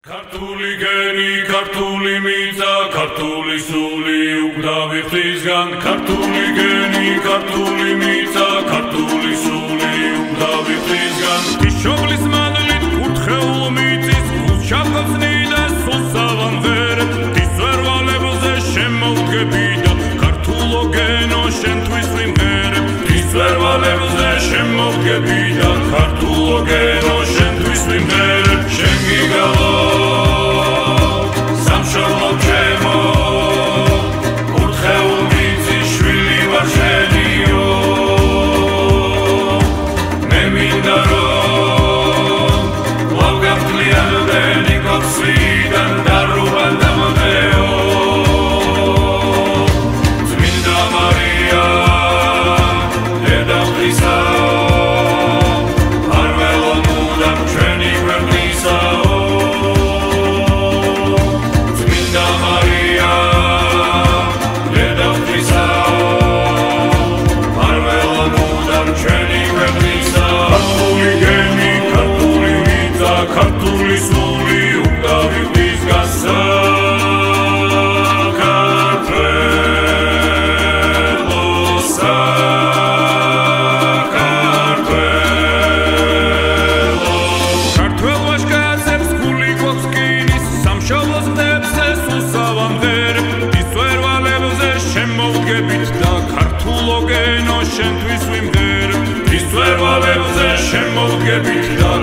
ქართული გენი, ქართული მიწა, ქართული სული უკდავი ხთისგან, ქართული გენი, ქართული მიწა, ქართული სული უკდავი ხთისგან. ისშობლის მადლით კურთხეულ მიწის გულჩაყოფნი და სულსავან ვერ. ის ვერვალებზე შემოვდგები და ქართულო გენო შენთვის ვიმღერებ ის ვერვალებზე შემოვდგები და ქართულო გენო შენთვის Christmas, Shengi Galop, Sam Shalom. მოგებით და ქართულოგენო შენთვის ვიმღერ. ის ვერვალებზე შემოგებით და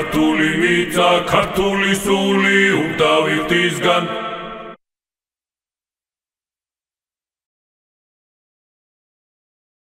ქართული მიწა, ქართული სული, უდავი ხთისგან